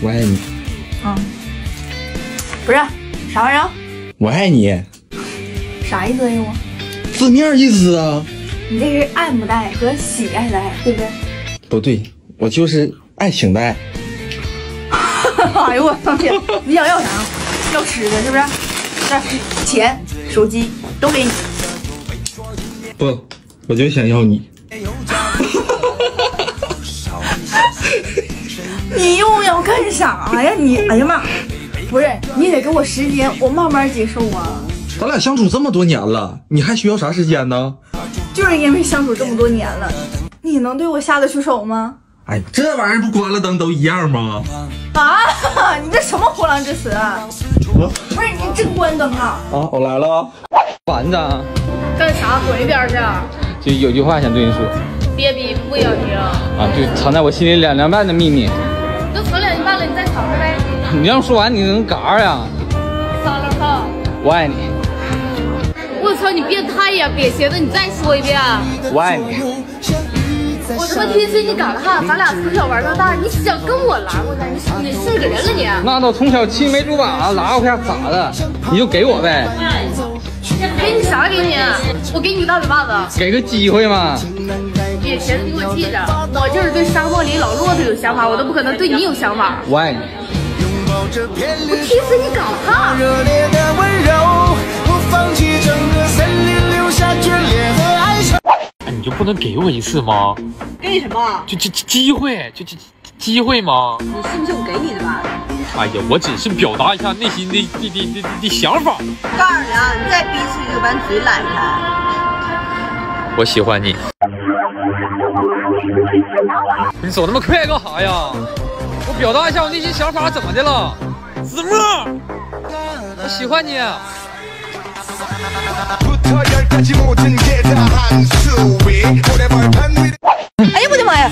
我爱你。嗯，不是啥玩意儿？我爱你，啥意思呀我？字面意思啊。你这是爱慕的爱和喜爱的爱，对不对？不对，我就是爱情的爱。哎呦我上天！你想要啥？要吃的，是不是？这钱、手机都给你。不，我就想要你。你又要干啥呀？你哎呀妈！不是，你得给我时间，我慢慢接受啊。咱俩相处这么多年了，你还需要啥时间呢？就是因为相处这么多年了，你能对我下得去手吗？哎，这玩意儿不关了灯都一样吗？啊！你这什么胡狼之词？不是你真关灯啊！啊，我来了。班长，干啥？滚一边去！就有句话想对你说。别逼，不要听。啊，对，藏在我心里两年半的秘密。你让说完，你能嘎呀？撒了炮。我爱你。我操，你变态呀！瘪鞋子，你再说一遍。我爱你。我他妈听信你嘎了哈，咱俩从小玩到大，你想跟我拉过去？你你是个人了你？那倒从小青梅竹马拉过下咋的？你就给我呗。给你啥？给你？我给你个大嘴巴子。给个机会嘛。瘪鞋子，你给我记着，我就是对沙漠里老骆驼有想法，我都不可能对你有想法。我爱你。我踢死你搞他！哎！你就不能给我一次吗？给你什么？就就机会，就就机会吗？你信不信我给你的吧？哎呀，我只是表达一下内心的的的的的想法。告诉你啊，你再逼出一个，把你嘴揽开。我喜欢你。你走那么快干啥呀？我表达一下我内心想法，怎么的了？子墨，我喜欢你。哎呀我的妈呀！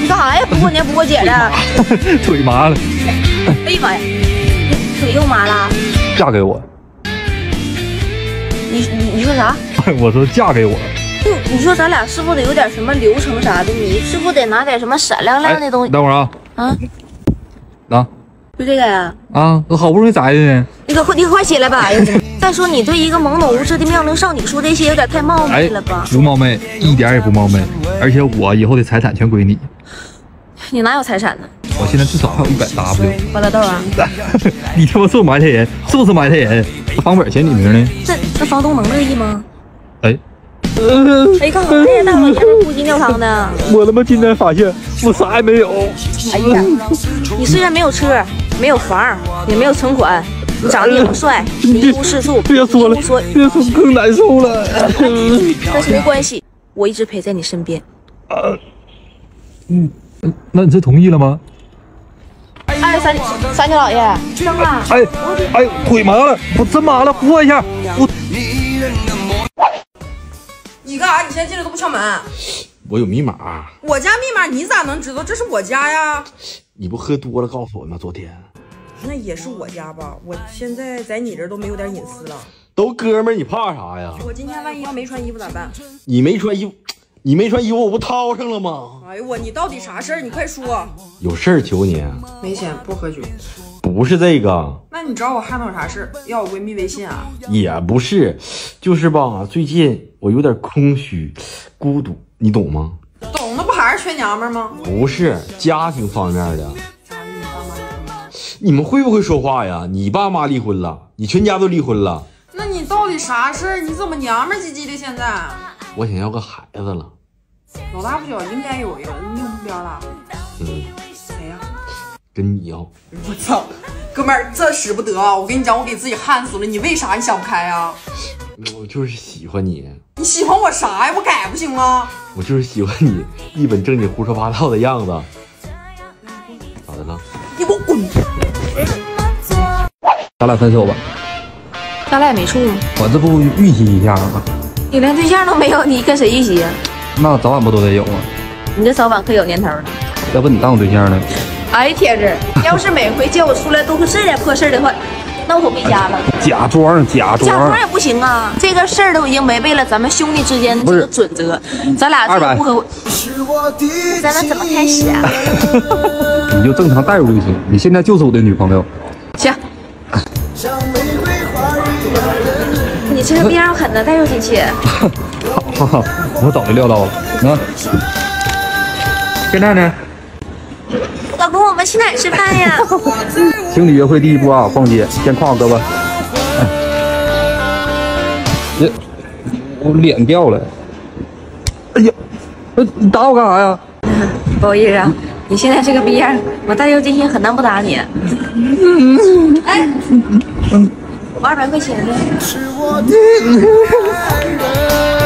你干啥呀？不过年不过节的。腿麻了。哎呀妈呀！你腿又麻了？嫁给我。你你你说啥？我说嫁给我。你你说咱俩是不是得有点什么流程啥的？你是不是得拿点什么闪亮亮的东西？等会儿啊。啊。拿。就这个呀？啊，我好不容易摘的呢。你可快你快起来吧！再说你对一个懵懂无知的妙龄少女说这些，有点太冒昧了吧？不冒昧，一点也不冒昧。而且我以后的财产全归你。你哪有财产呢？我现在至少还有一百 W。欢乐豆啊！你他妈是不是埋汰人？是不是埋汰人？房本写你名呢？这那房东能乐意吗？哎。哎，干啥呀？大老爷们哭鸡尿汤的。我他妈今天发现我啥也没有。哎呀，你虽然没有车。没有房，也没有存款，你长得也不帅，一无是处。别说了，别说更难受了。但是没关系，我一直陪在你身边。呃，嗯，那你这同意了吗？哎，三三舅老爷，生了。哎哎，腿麻了，我真麻了，扶我一下。我。你干啥？你现在进来都不敲门？我有密码。我家密码你咋能知道？这是我家呀。你不喝多了告诉我吗？昨天。那也是我家吧？我现在在你这都没有点隐私了。都哥们儿，你怕啥呀？我今天万一要没穿衣服咋办？你没穿衣服，你没穿衣服，我不掏上了吗？哎呦我，你到底啥事儿？你快说。有事儿求你。没钱不喝酒。不是这个。那你找我还能有啥事？要我闺蜜微信啊？也不是，就是吧，最近我有点空虚、孤独，你懂吗？懂，那不还是缺娘们吗？不是，家庭方面的。你们会不会说话呀？你爸妈离婚了，你全家都离婚了。那你到底啥事儿？你怎么娘们唧唧的？现在我想要个孩子了。老大不小，应该有一个。你有目标了？嗯。跟你要。我操，哥们儿，这使不得啊！我跟你讲，我给自己焊死了。你为啥你想不开啊？我就是喜欢你。你喜欢我啥呀？我改不行吗？我就是喜欢你一本正经胡说八道的样子。咋的了？你给我滚！咱俩分手吧。咱俩也没处啊？我这不预习一下吗？你连对象都没有，你跟谁预习啊？那早晚不都得有啊？你这早晚可有年头了。要不你当我对象呢？哎天子，要是每回叫我出来都是这点破事的话，那我可回家了。假装假装，假装也不行啊！这个事儿都已经违背了咱们兄弟之间的这个准则，咱俩这不合。咱俩怎么开始啊？你就正常带入就行。你现在就是我的女朋友。行。你这个逼样狠的带入进去。哈哈，我早就料到了。啊，现在呢？老公，我们去哪儿吃饭呀？情侣约会第一步啊，逛街，先夸我胳膊。哎，我脸掉了。哎呀，呃，你打我干啥呀？不好意思啊，你现在这个逼样，我带入进去很难不打你。哎，我二百块钱呢。